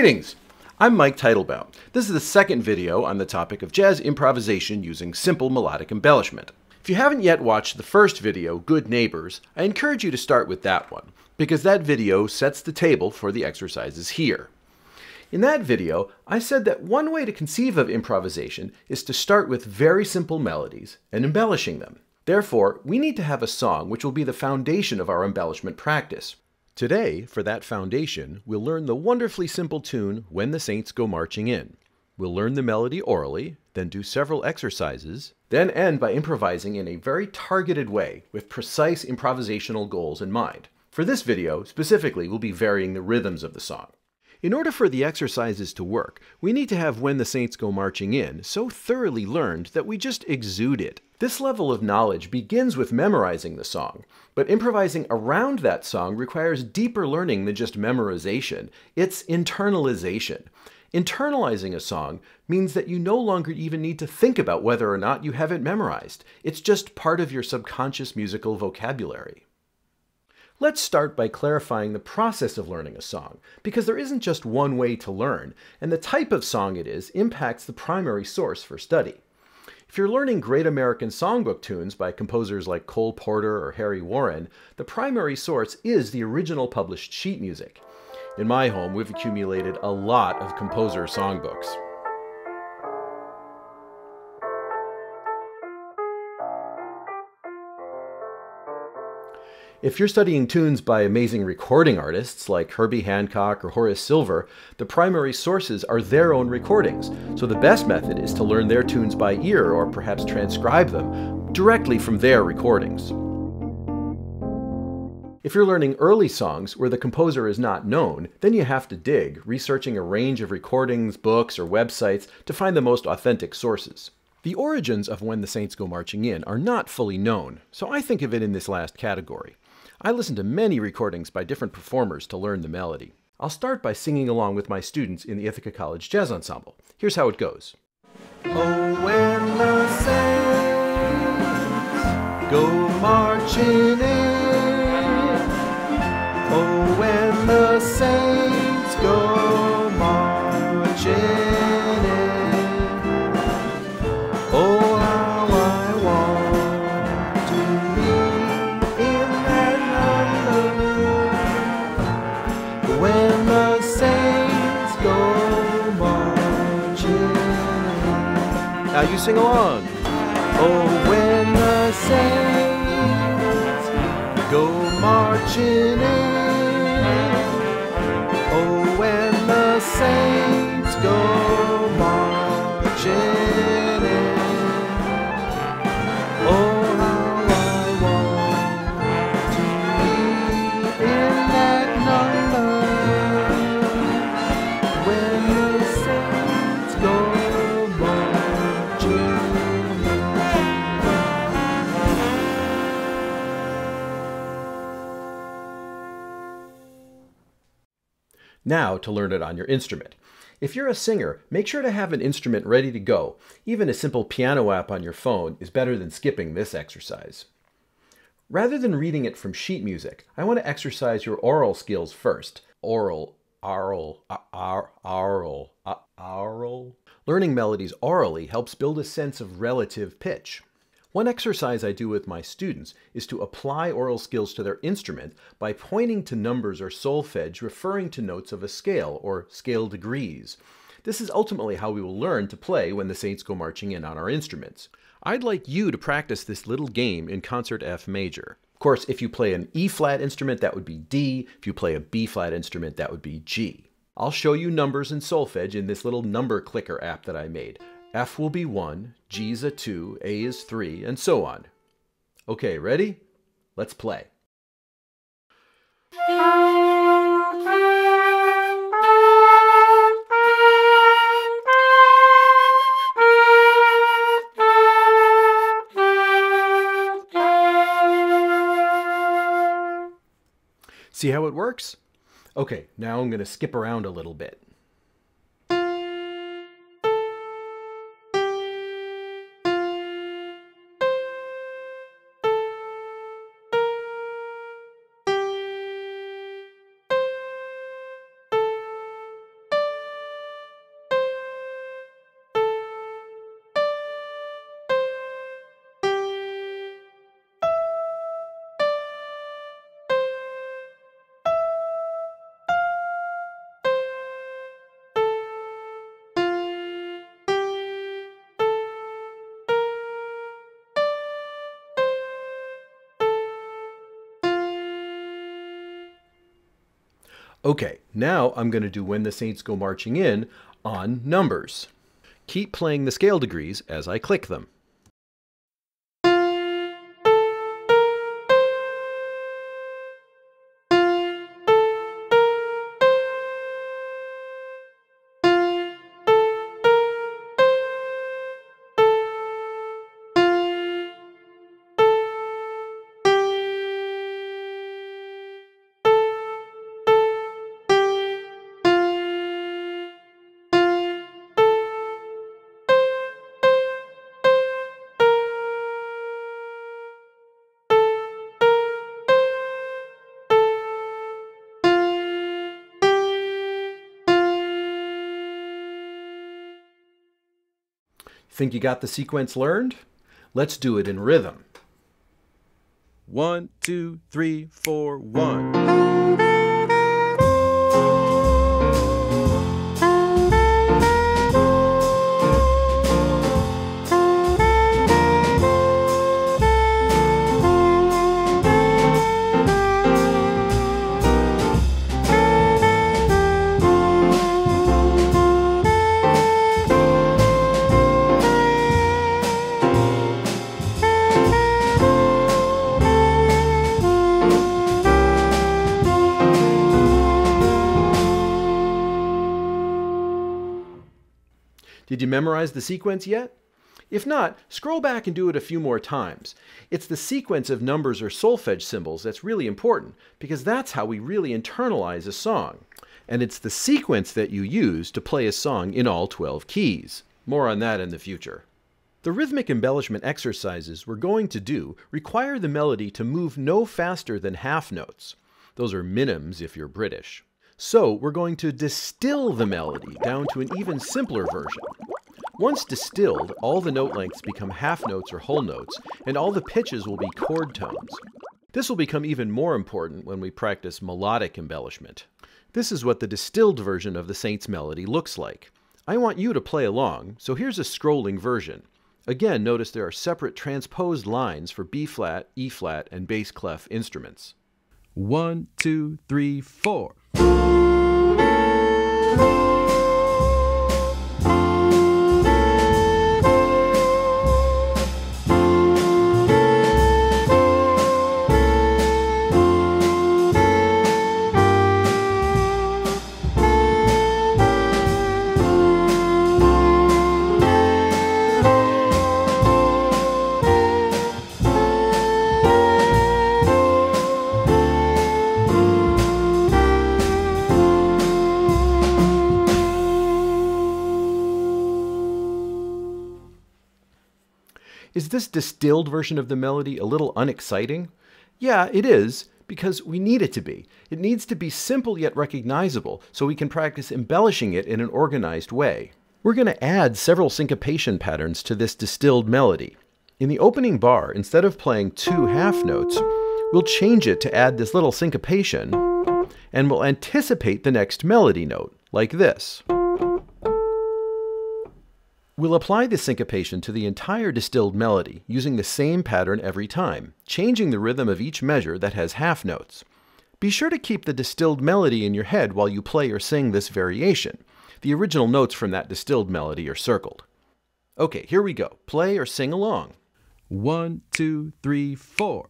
Greetings! I'm Mike Titlebaum. This is the second video on the topic of jazz improvisation using simple melodic embellishment. If you haven't yet watched the first video, Good Neighbors, I encourage you to start with that one, because that video sets the table for the exercises here. In that video, I said that one way to conceive of improvisation is to start with very simple melodies and embellishing them. Therefore, we need to have a song which will be the foundation of our embellishment practice. Today, for that foundation, we'll learn the wonderfully simple tune When the Saints Go Marching In. We'll learn the melody orally, then do several exercises, then end by improvising in a very targeted way with precise improvisational goals in mind. For this video, specifically, we'll be varying the rhythms of the song. In order for the exercises to work, we need to have When the Saints Go Marching In so thoroughly learned that we just exude it. This level of knowledge begins with memorizing the song, but improvising around that song requires deeper learning than just memorization. It's internalization. Internalizing a song means that you no longer even need to think about whether or not you have it memorized. It's just part of your subconscious musical vocabulary. Let's start by clarifying the process of learning a song, because there isn't just one way to learn, and the type of song it is impacts the primary source for study. If you're learning Great American Songbook tunes by composers like Cole Porter or Harry Warren, the primary source is the original published sheet music. In my home, we've accumulated a lot of composer songbooks. If you're studying tunes by amazing recording artists like Herbie Hancock or Horace Silver, the primary sources are their own recordings, so the best method is to learn their tunes by ear or perhaps transcribe them directly from their recordings. If you're learning early songs where the composer is not known, then you have to dig, researching a range of recordings, books, or websites to find the most authentic sources. The origins of When the Saints Go Marching In are not fully known, so I think of it in this last category. I listen to many recordings by different performers to learn the melody. I'll start by singing along with my students in the Ithaca College Jazz Ensemble. Here's how it goes. Oh, when the saints go marching in. Oh, when the saints sing along. Oh, when the saints go marching in. Now to learn it on your instrument. If you're a singer, make sure to have an instrument ready to go. Even a simple piano app on your phone is better than skipping this exercise. Rather than reading it from sheet music, I want to exercise your oral skills first. Oral, oral, oral, oral, oral. Learning melodies orally helps build a sense of relative pitch. One exercise I do with my students is to apply oral skills to their instrument by pointing to numbers or solfege referring to notes of a scale or scale degrees. This is ultimately how we will learn to play when the saints go marching in on our instruments. I'd like you to practice this little game in concert F major. Of course, if you play an E flat instrument, that would be D. If you play a B flat instrument, that would be G. I'll show you numbers and solfege in this little number clicker app that I made. F will be 1, G is a 2, A is 3, and so on. Okay, ready? Let's play. See how it works? Okay, now I'm going to skip around a little bit. Okay, now I'm going to do When the Saints Go Marching In on numbers. Keep playing the scale degrees as I click them. Think you got the sequence learned? Let's do it in rhythm. One, two, three, four, one. Did you memorize the sequence yet? If not, scroll back and do it a few more times. It's the sequence of numbers or solfege symbols that's really important, because that's how we really internalize a song. And it's the sequence that you use to play a song in all 12 keys. More on that in the future. The rhythmic embellishment exercises we're going to do require the melody to move no faster than half notes. Those are minims if you're British. So we're going to distill the melody down to an even simpler version. Once distilled, all the note lengths become half notes or whole notes, and all the pitches will be chord tones. This will become even more important when we practice melodic embellishment. This is what the distilled version of the Saints melody looks like. I want you to play along, so here's a scrolling version. Again, notice there are separate transposed lines for B flat, E flat, and bass clef instruments. One, two, three, four. Is this distilled version of the melody a little unexciting? Yeah, it is, because we need it to be. It needs to be simple yet recognizable, so we can practice embellishing it in an organized way. We're going to add several syncopation patterns to this distilled melody. In the opening bar, instead of playing two half notes, we'll change it to add this little syncopation, and we'll anticipate the next melody note, like this. We'll apply the syncopation to the entire distilled melody, using the same pattern every time, changing the rhythm of each measure that has half notes. Be sure to keep the distilled melody in your head while you play or sing this variation. The original notes from that distilled melody are circled. Okay, here we go. Play or sing along. One, two, three, four.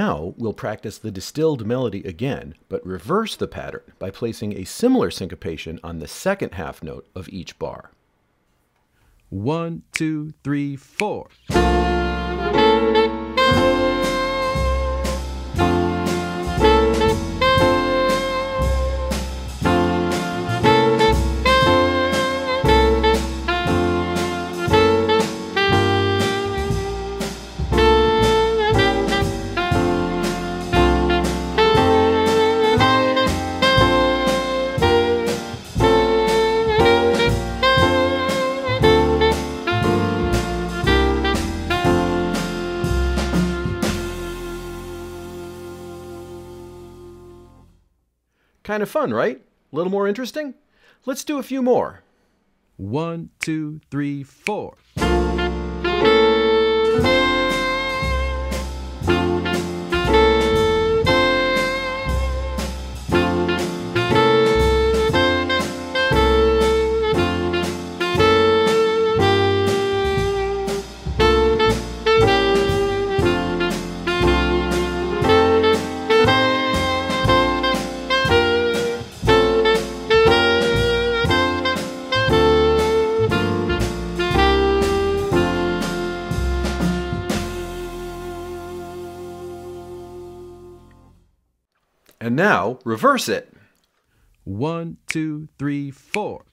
Now we'll practice the distilled melody again, but reverse the pattern by placing a similar syncopation on the second half note of each bar. One, two, three, four. Kind of fun, right? A little more interesting? Let's do a few more. One, two, three, four. Reverse it. One, two, three, four.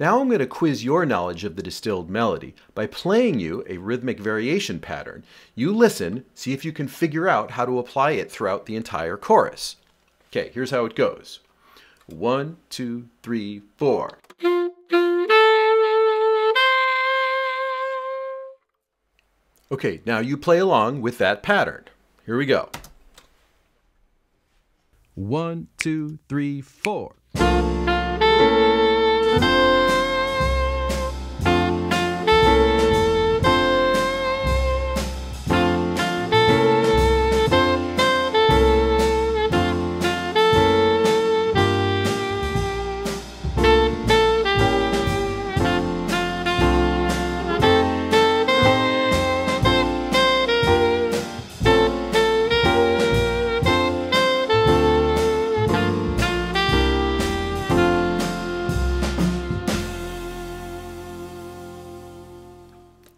Now I'm going to quiz your knowledge of the distilled melody by playing you a rhythmic variation pattern. You listen, see if you can figure out how to apply it throughout the entire chorus. Okay, here's how it goes. One, two, three, four. Okay, now you play along with that pattern. Here we go. One, two, three, four.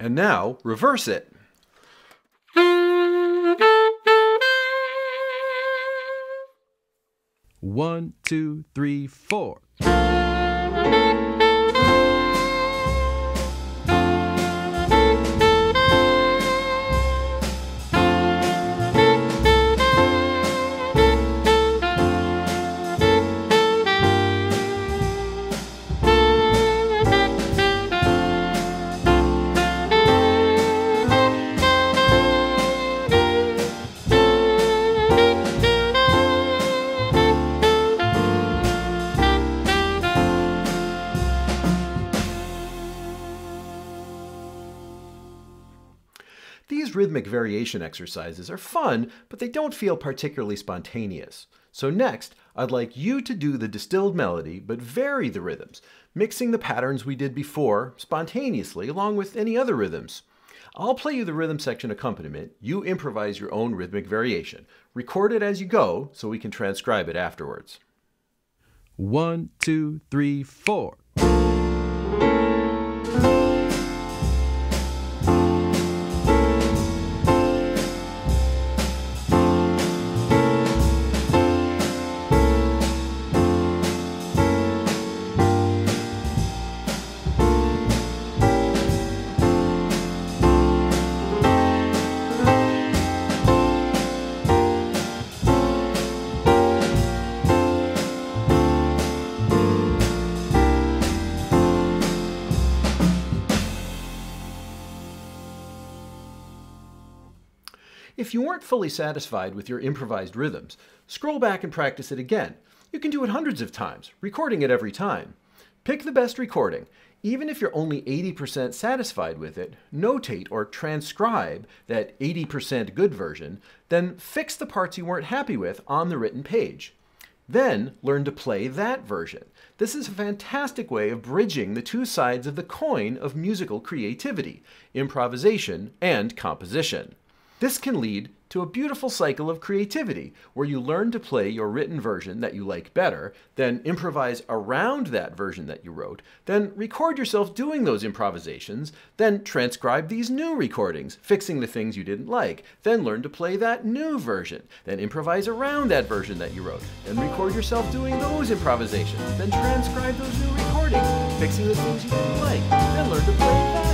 And now, reverse it. One, two, three, four. Variation exercises are fun, but they don't feel particularly spontaneous. So next, I'd like you to do the distilled melody, but vary the rhythms, mixing the patterns we did before spontaneously along with any other rhythms. I'll play you the rhythm section accompaniment, you improvise your own rhythmic variation. Record it as you go so we can transcribe it afterwards. One, two, three, four. If you weren't fully satisfied with your improvised rhythms, scroll back and practice it again. You can do it hundreds of times, recording it every time. Pick the best recording. Even if you're only 80% satisfied with it, notate or transcribe that 80% good version, then fix the parts you weren't happy with on the written page. Then learn to play that version. This is a fantastic way of bridging the two sides of the coin of musical creativity, improvisation and composition. This can lead to a beautiful cycle of creativity where you learn to play your written version that you like better, then improvise around that version that you wrote, then record yourself doing those improvisations, then transcribe these new recordings, fixing the things you didn't like, then learn to play that new version, then improvise around that version that you wrote, then record yourself doing those improvisations, then transcribe those new recordings, fixing the things you didn't like, then learn to play that